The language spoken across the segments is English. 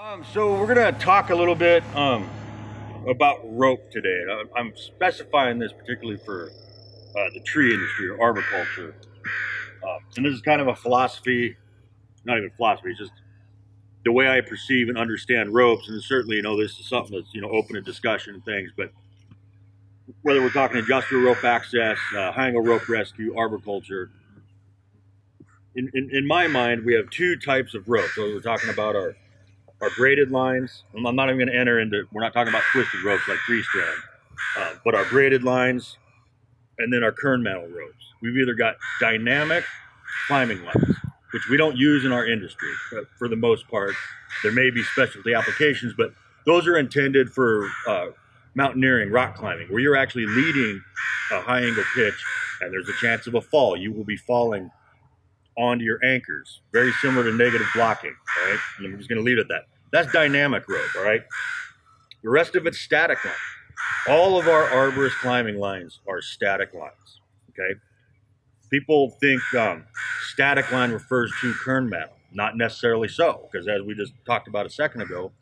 Um, so we're gonna talk a little bit um, about rope today. I'm specifying this particularly for uh, the tree industry or arboriculture, um, and this is kind of a philosophy, not even philosophy, it's just the way I perceive and understand ropes. And certainly, you know, this is something that's you know open to discussion and things. But whether we're talking industrial rope access, uh, high angle rope rescue, arboriculture, in, in, in my mind, we have two types of ropes. So we're talking about our our braided lines. I'm not even going to enter into. We're not talking about twisted ropes like three strand, uh, but our braided lines, and then our kern mantle ropes. We've either got dynamic climbing lines, which we don't use in our industry for the most part. There may be specialty applications, but those are intended for uh, mountaineering, rock climbing, where you're actually leading a high angle pitch, and there's a chance of a fall. You will be falling onto your anchors, very similar to negative blocking, all right? And I'm just gonna leave it at that. That's dynamic rope, all right? The rest of it's static line. All of our arborist climbing lines are static lines, okay? People think um, static line refers to kern mantle. Not necessarily so, because as we just talked about a second ago,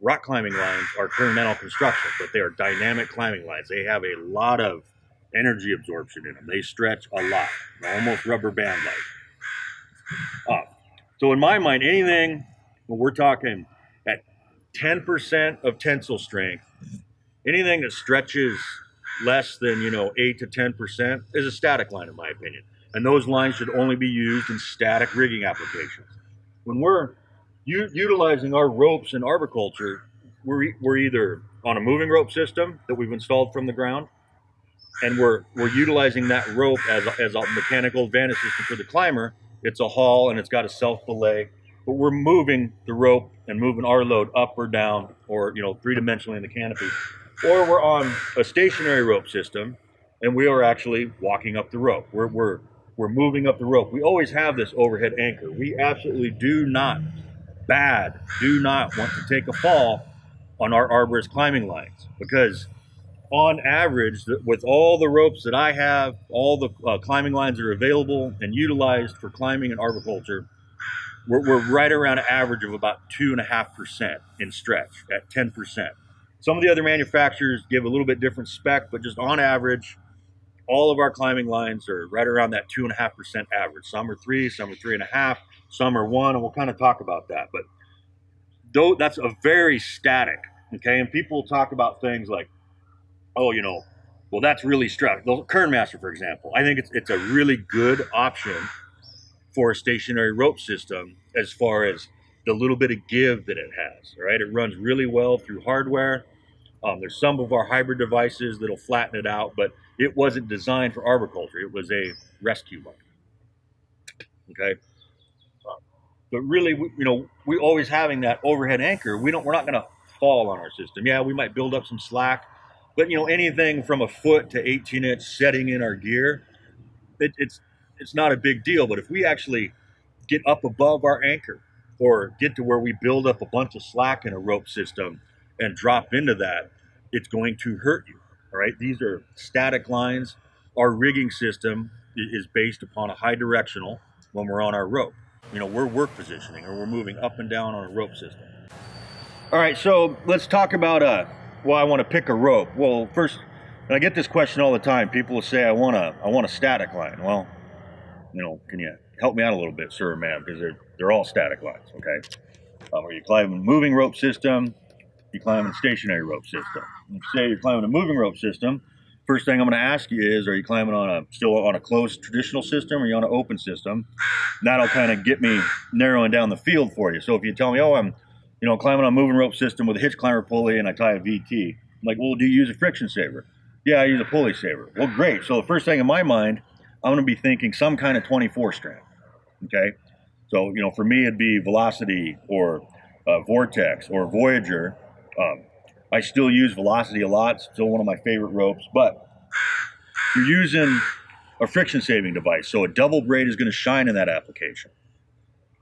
rock climbing lines are kern mantle construction, but they are dynamic climbing lines. They have a lot of energy absorption in them. They stretch a lot, almost rubber band like. Uh, so in my mind, anything when we're talking at 10% of tensile strength, anything that stretches less than you know eight to 10% is a static line, in my opinion. And those lines should only be used in static rigging applications. When we're u- utilizing our ropes in arboriculture, we're, we're either on a moving rope system that we've installed from the ground, and we're we're utilizing that rope as a, as a mechanical advantage system for the climber. It's a haul and it's got a self belay, but we're moving the rope and moving our load up or down, or you know, three dimensionally in the canopy, or we're on a stationary rope system, and we are actually walking up the rope. We're we're we're moving up the rope. We always have this overhead anchor. We absolutely do not, bad, do not want to take a fall on our arborist climbing lines because on average, with all the ropes that I have, all the uh, climbing lines are available and utilized for climbing and arboriculture, we're, we're right around an average of about two and a half percent in stretch at 10 percent. Some of the other manufacturers give a little bit different spec, but just on average, all of our climbing lines are right around that two and a half percent average. Some are three, some are three and a half, some are one, and we'll kind of talk about that. But though that's a very static, okay. And people talk about things like oh, you know, well, that's really strong. The Kern Master, for example, I think it's, it's a really good option for a stationary rope system as far as the little bit of give that it has. Right, it runs really well through hardware. Um, there's some of our hybrid devices that'll flatten it out, but it wasn't designed for arboriculture. It was a rescue one. Okay, um, but really, we, you know, we always having that overhead anchor. We don't. We're not going to fall on our system. Yeah, we might build up some slack but you know, anything from a foot to 18 inch setting in our gear, it, it's it's not a big deal. But if we actually get up above our anchor or get to where we build up a bunch of slack in a rope system and drop into that, it's going to hurt you. All right, these are static lines. Our rigging system is based upon a high directional when we're on our rope. You know, we're work positioning or we're moving up and down on a rope system. All right, so let's talk about uh, well, I want to pick a rope. Well, first, I get this question all the time. People will say, I want a, I want a static line. Well, you know, can you help me out a little bit, sir or ma'am? Because they're, they're all static lines, okay? Um, are you climbing a moving rope system? You climbing a stationary rope system? If say you're climbing a moving rope system, first thing I'm going to ask you is, are you climbing on a still on a closed traditional system, or are you on an open system? That'll kind of get me narrowing down the field for you. So if you tell me, oh, I'm you know, climbing on a moving rope system with a hitch climber pulley and I tie a VT. I'm like, well, do you use a friction saver? Yeah, I use a pulley saver. Well, great. So the first thing in my mind, I'm going to be thinking some kind of 24 strand. Okay. So, you know, for me, it'd be Velocity or uh, Vortex or Voyager. Um, I still use Velocity a lot. Still one of my favorite ropes. But you're using a friction saving device. So a double braid is going to shine in that application.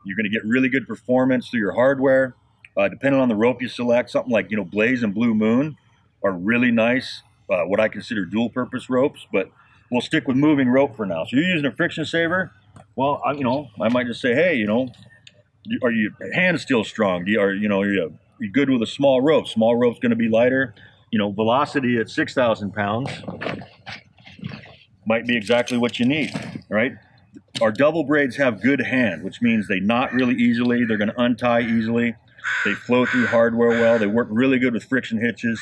You're going to get really good performance through your hardware. Uh, depending on the rope you select, something like you know Blaze and Blue Moon are really nice. Uh, what I consider dual purpose ropes, but we'll stick with moving rope for now. So you're using a friction saver. Well, I, you know, I might just say, hey, you know, are you hand still strong? Do you, are you know are you, you good with a small rope? Small rope's going to be lighter. You know, velocity at six thousand pounds might be exactly what you need, right? Our double braids have good hand, which means they knot really easily. They're going to untie easily. They flow through hardware well. They work really good with friction hitches.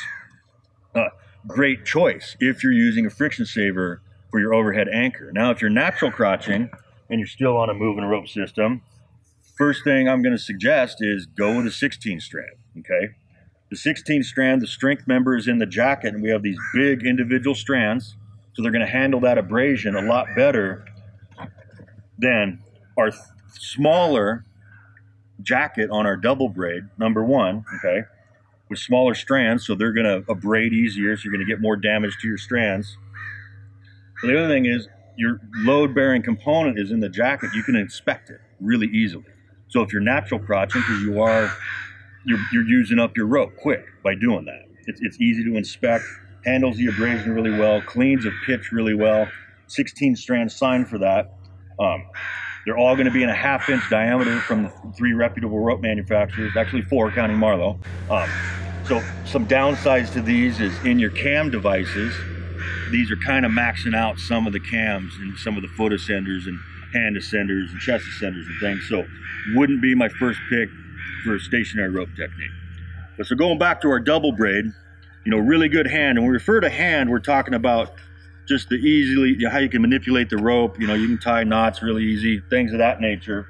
Uh, great choice if you're using a friction saver for your overhead anchor. Now, if you're natural crotching and you're still on a moving rope system, first thing I'm going to suggest is go with a 16 strand. Okay. The 16 strand, the strength member is in the jacket, and we have these big individual strands. So they're going to handle that abrasion a lot better than our smaller jacket on our double braid, number one, okay, with smaller strands. So they're going to abrade easier. So you're going to get more damage to your strands. And the other thing is, your load bearing component is in the jacket. You can inspect it really easily. So if you're natural crotching, because you are, you're, you're using up your rope quick by doing that. It's, it's easy to inspect, handles the abrasion really well, cleans a pitch really well. 16 strand sign for that. Um, they're all going to be in a half inch diameter from the three reputable rope manufacturers, actually four, counting Marlow. Um, so some downsides to these is in your cam devices, these are kind of maxing out some of the cams and some of the foot ascenders and hand ascenders and chest ascenders and things. So wouldn't be my first pick for a stationary rope technique. But so going back to our double braid, you know, really good hand. And when we refer to hand, we're talking about just the easily how you can manipulate the rope. You know, you can tie knots really easy, things of that nature.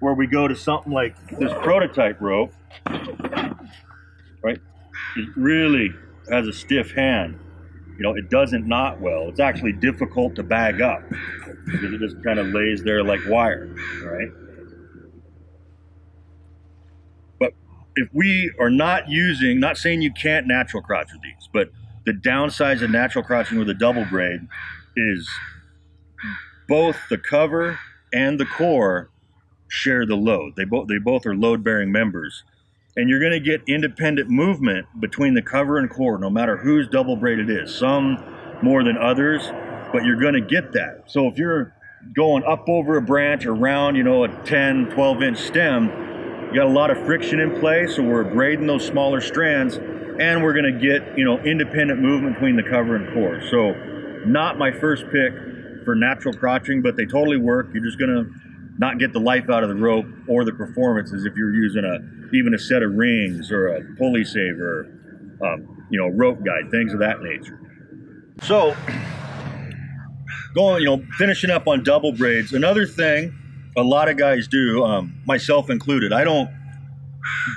Where we go to something like this prototype rope, right? It really has a stiff hand. You know, it doesn't knot well. It's actually difficult to bag up because it just kind of lays there like wire, right? But if we are not using, not saying you can't natural crotch with these, but the downsides of natural crotching with a double braid is both the cover and the core share the load. They both they both are load bearing members. And you're going to get independent movement between the cover and core, no matter whose double braid it is. Some more than others, but you're going to get that. So if you're going up over a branch around, you know, a 10, 12 inch stem, you got a lot of friction in play. So we're braiding those smaller strands and we're going to get, you know, independent movement between the cover and core. So not my first pick for natural crotching, but they totally work. You're just going to not get the life out of the rope or the performances if you're using a even a set of rings or a pulley saver, um, you know, rope guide, things of that nature. So going, you know, finishing up on double braids. Another thing a lot of guys do, um, myself included. I don't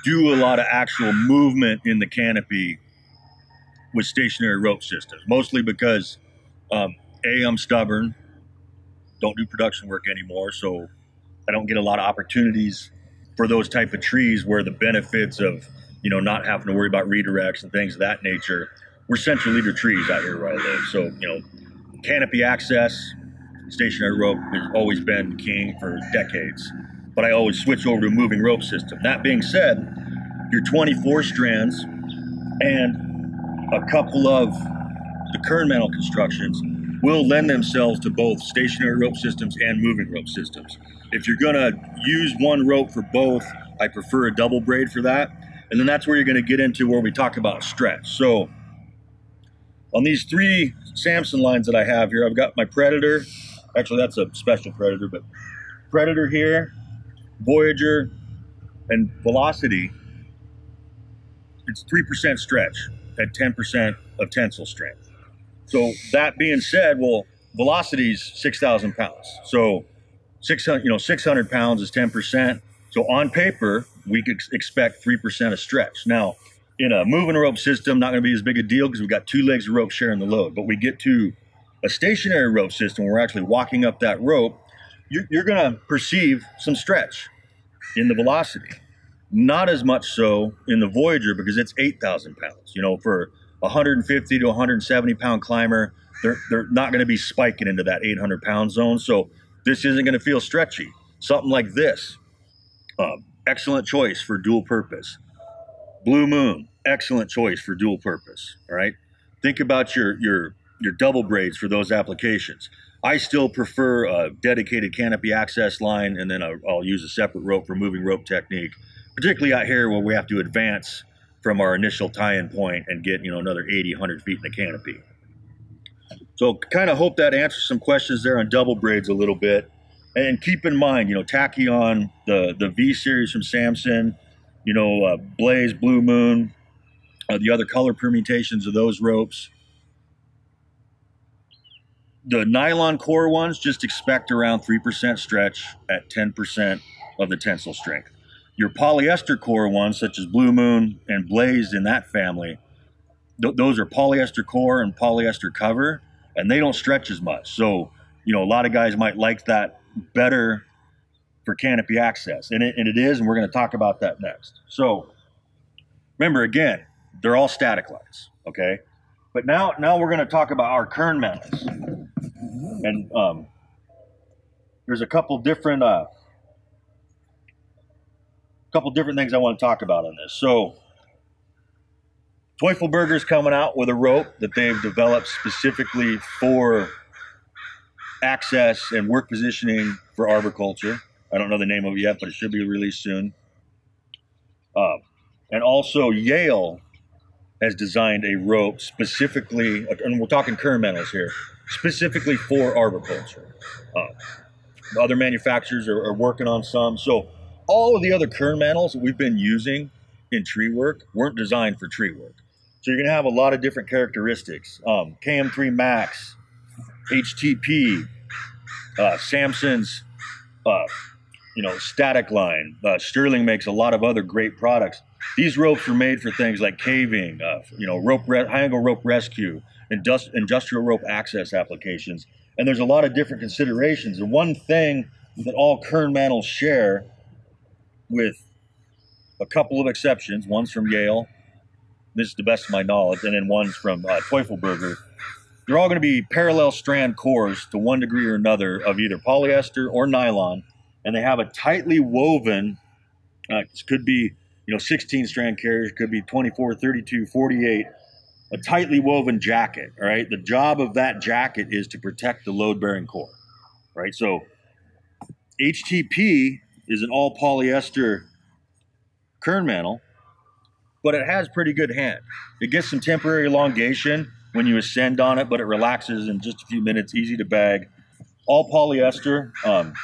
do a lot of actual movement in the canopy with stationary rope systems, mostly because um, a I'm stubborn, don't do production work anymore, so I don't get a lot of opportunities for those type of trees where the benefits of you know not having to worry about redirects and things of that nature. We're central leader trees out here where I live, so you know canopy access, stationary rope has always been king for decades but I always switch over to a moving rope system. That being said, your 24 strands and a couple of the Kern mantle constructions will lend themselves to both stationary rope systems and moving rope systems. If you're going to use one rope for both, I prefer a double braid for that. And then that's where you're going to get into where we talk about stretch. So on these three Samson lines that I have here, I've got my Predator. Actually, that's a special Predator, but Predator here, Voyager, and Velocity, it's 3% stretch at 10% of tensile strength. So that being said, well, Velocity's 6,000 pounds. So 600, you know, 600 pounds is 10%. So on paper, we could expect 3% of stretch. Now, in a moving rope system, not going to be as big a deal because we've got two legs of rope sharing the load. But we get to a stationary rope system, we're actually walking up that rope you're, you're going to perceive some stretch in the velocity. Not as much so in the Voyager because it's 8,000 pounds. You know, for 150 to 170 pound climber, they're, they're not going to be spiking into that 800 pound zone. So this isn't going to feel stretchy. Something like this, um, excellent choice for dual purpose. Blue Moon, excellent choice for dual purpose. All right. Think about your, your, your double braids for those applications I still prefer a dedicated canopy access line, and then I'll, use a separate rope for moving rope technique, particularly out here where we have to advance from our initial tie-in point and get you know another 80, 100 feet in the canopy. So kind of hope that answers some questions there on double braids a little bit. And keep in mind, you know, Tachyon, the the V series from Samson, you know, uh, Blaze, Blue Moon, uh, the other color permutations of those ropes. The nylon core ones just expect around 3% stretch at 10% of the tensile strength. Your polyester core ones, such as Blue Moon and Blazed in that family, th- those are polyester core and polyester cover, and they don't stretch as much. So, you know, a lot of guys might like that better for canopy access, and it, and it is, and we're going to talk about that next. So, remember again, they're all static lines, okay? But now, now we're going to talk about our kern mantles, and um, there's a couple different, uh, couple different things I want to talk about on this. So, Teufelberger's coming out with a rope that they've developed specifically for access and work positioning for arboriculture. I don't know the name of it yet, but it should be released soon. Uh, and also, Yale has designed a rope specifically, and we're talking mantles here, specifically for arboriculture. Uh, other manufacturers are, are, working on some. So, all of the other kern mantles that we've been using in tree work weren't designed for tree work. So, you're going to have a lot of different characteristics. Um, KM3 Max, HTP, uh, Samson's, uh, you know, static line. Uh, Sterling makes a lot of other great products. These ropes are made for things like caving, uh, you know, rope re- high angle rope rescue, industri- industrial rope access applications, and there's a lot of different considerations. And one thing that all kern mantles share, with a couple of exceptions, one's from Yale, this is the best of my knowledge, and then one's from uh, Teufelberger they're all going to be parallel strand cores to one degree or another of either polyester or nylon, and they have a tightly woven. Uh, this could be you know 16 strand carriers, could be 24, 32, 48. A tightly woven jacket. All right, the job of that jacket is to protect the load bearing core. Right, so HTP is an all polyester kern mantle, but it has pretty good hand. It gets some temporary elongation when you ascend on it, but it relaxes in just a few minutes, easy to bag. All polyester. Um,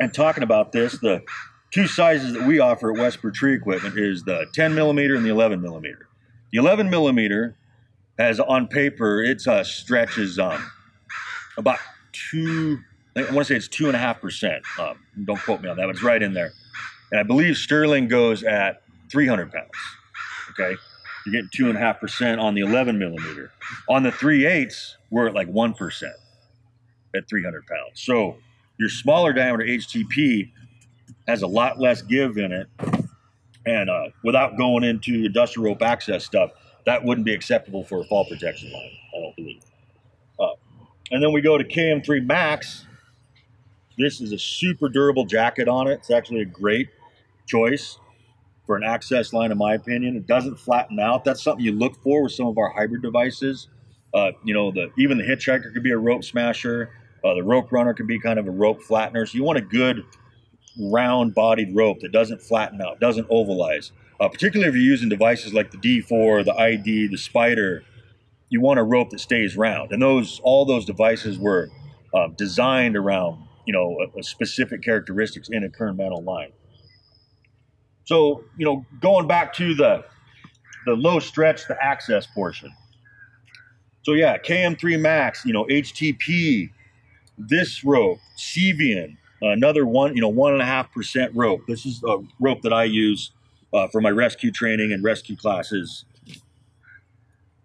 and talking about this, the two sizes that we offer at WesSpur Tree Equipment is the 10 millimeter and the 11 millimeter. The 11 millimeter has on paper, its uh, stretches um, about two, I want to say it's two and a half percent. Um, don't quote me on that, but it's right in there. And I believe Sterling goes at 300 pounds. Okay. You're getting two and a half percent on the 11 millimeter. On the three eighths, we're at like one percent at 300 pounds. So your smaller diameter HTP has a lot less give in it, and uh, without going into industrial rope access stuff, that wouldn't be acceptable for a fall protection line. I don't believe. Uh, and then we go to KM3 Max. This is a super durable jacket on it. It's actually a great choice for an access line, in my opinion. It doesn't flatten out. That's something you look for with some of our hybrid devices. Uh, you know, the even the hitchhiker could be a rope smasher. Uh, the rope runner could be kind of a rope flattener. So you want a good round-bodied rope that doesn't flatten out, doesn't ovalize. Uh, particularly if you're using devices like the D4, the ID, the Spider, you want a rope that stays round. And those all those devices were uh, designed around you know a, a specific characteristics in a kern mantle line. So, you know, going back to the the low stretch, the access portion. So yeah, KM3 Max, you know, HTP, this rope, Sevian, another one, you know, one and a half percent rope. This is a rope that I use uh, for my rescue training and rescue classes.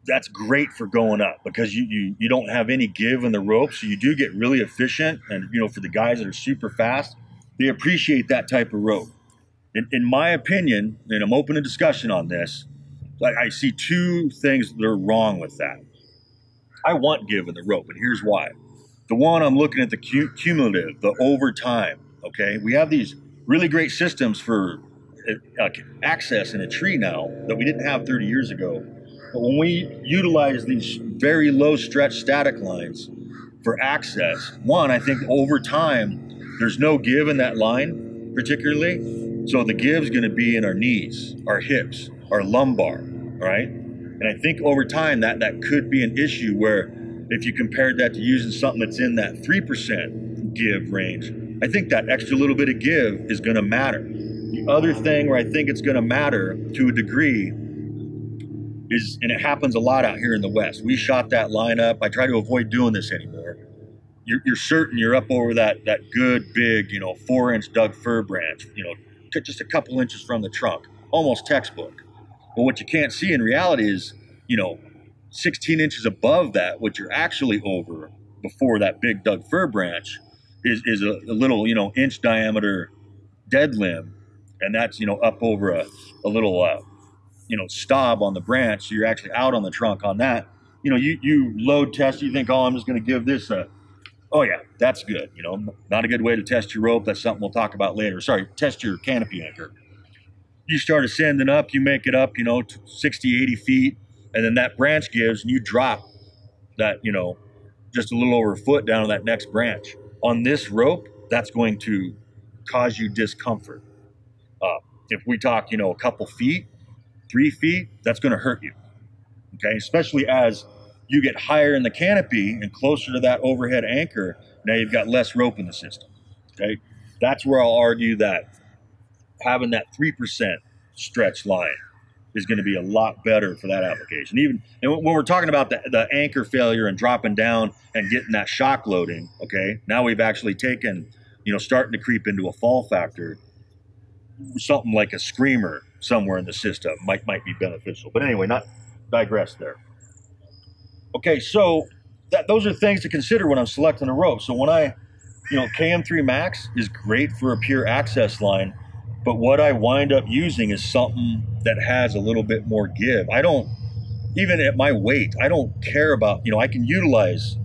That's great for going up because you, you you don't have any give in the rope, so you do get really efficient. And you know, for the guys that are super fast, they appreciate that type of rope in, in my opinion, and I'm open to discussion on this, like I see two things that are wrong with that. I want give in the rope, and here's why. The one I'm looking at the cumulative, the over time. Okay, we have these really great systems for uh, access in a tree now that we didn't have 30 years ago. But when we utilize these very low stretch static lines for access. One, I think over time, there's no give in that line, particularly. So the give is going to be in our knees, our hips, our lumbar, right? And I think over time that that could be an issue where if you compared that to using something that's in that 3% give range, I think that extra little bit of give is going to matter. The other thing where I think it's going to matter to a degree is, and it happens a lot out here in the West. We shot that line up. I try to avoid doing this anymore. You're, you're certain you're up over that that good big, you know, four inch Doug fir branch, you know, just a couple inches from the trunk, almost textbook. But what you can't see in reality is, you know, 16 inches above that, what you're actually over before that big Doug fir branch is, is a, a little, you know, inch diameter dead limb. And that's, you know, up over a, a little, uh, you know, stop on the branch. So you're actually out on the trunk on that. You know, you, you load test, you think, oh, I'm just going to give this a, oh yeah, that's good. You know, not a good way to test your rope. That's something we'll talk about later. Sorry, test your canopy anchor. You start ascending up, you make it up, you know, 60, 80 feet, and then that branch gives and you drop that, you know, just a little over a foot down to that next branch. On this rope, that's going to cause you discomfort. Uh, if we talk, you know, a couple feet, three feet, that's going to hurt you. Okay, especially as you get higher in the canopy and closer to that overhead anchor, now you've got less rope in the system. Okay, that's where I'll argue that having that 3% stretch line is going to be a lot better for that application. Even and when we're talking about the, the anchor failure and dropping down and getting that shock loading, okay, now we've actually taken, you know, starting to creep into a fall factor. Something like a screamer somewhere in the system might might be beneficial. But anyway, not digress there. Okay, so that those are things to consider when I'm selecting a rope. So when I, you know, KM3 Max is great for a pure access line, but what I wind up using is something that has a little bit more give. I don't even at my weight, I don't care about, you know, I can utilize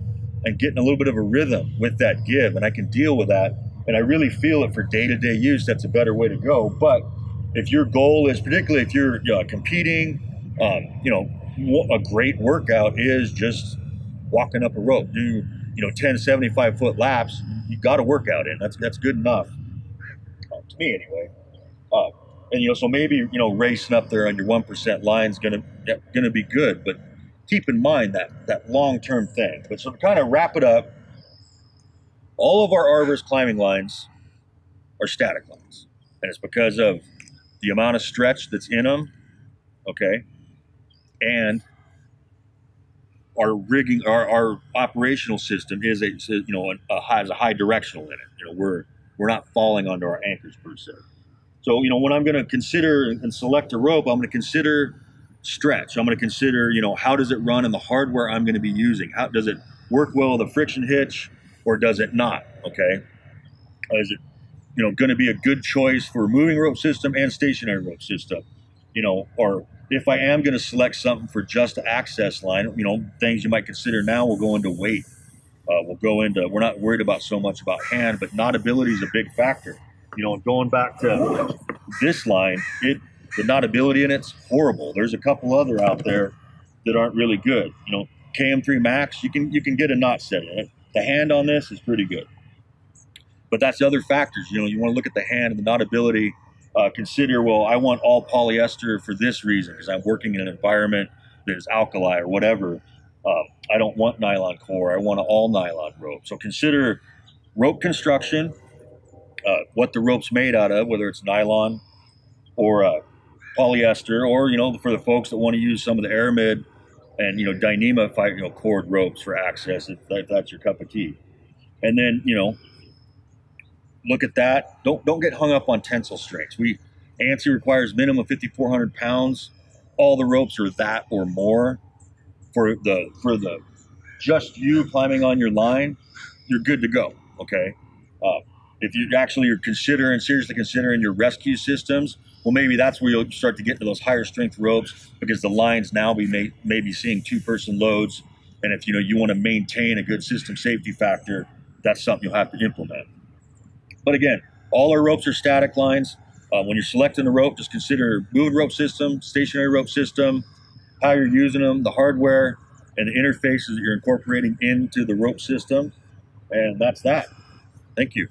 and get in a little bit of a rhythm with that give and I can deal with that. And I really feel it for day to day use. That's a better way to go. But if your goal is, particularly if you're uh, competing, um, you know, a great workout is just walking up a rope, do, you know, 10, 75 foot laps. You got to work out in. That's, that's good enough. To me, anyway. Uh, and, you know, so maybe, you know, racing up there on your 1% line is going to be good, but keep in mind that, that long-term thing. But so to kind of wrap it up, all of our Arborist climbing lines are static lines. And it's because of the amount of stretch that's in them, okay, and our rigging, our, our operational system is a you know a, a has a high directional in it. You know we're we're not falling onto our anchors per se. So you know when I'm going to consider and select a rope, I'm going to consider stretch. I'm going to consider you know how does it run in the hardware I'm going to be using. How does it work well with a friction hitch or does it not? Okay, is it you know going to be a good choice for moving rope system and stationary rope system? You know, or if I am going to select something for just access line, you know, things you might consider now will go into weight. Uh, we'll go into, we're not worried about so much about hand, but not ability is a big factor. You know, going back to this line, it the knotability in it's horrible. There's a couple other out there that aren't really good. You know, KM3 Max, you can you can get a knot set in it. The hand on this is pretty good, but that's the other factors. You know, you want to look at the hand and the knotability uh, consider, well, I want all polyester for this reason because I'm working in an environment that is alkali or whatever. Um, I don't want nylon core. I want an all nylon rope. So consider rope construction, uh, what the rope's made out of, whether it's nylon or uh, polyester, or you know, for the folks that want to use some of the Aramid and you know Dyneema fight, you know, cord ropes for access if, if that's your cup of tea. And then you know, look at that. Don't don't get hung up on tensile strengths. We ANSI requires minimum 5,400 pounds. All the ropes are that or more. For the for the just you climbing on your line, you're good to go. Okay. Uh, if you actually are considering seriously considering your rescue systems, well, maybe that's where you'll start to get to those higher strength ropes because the lines now we may maybe seeing two person loads, and if you know you want to maintain a good system safety factor, that's something you'll have to implement. But again, all our ropes are static lines. Uh, when you're selecting a rope, just consider moving rope system, stationary rope system, how you're using them, the hardware, and the interfaces that you're incorporating into the rope system. And that's that. Thank you.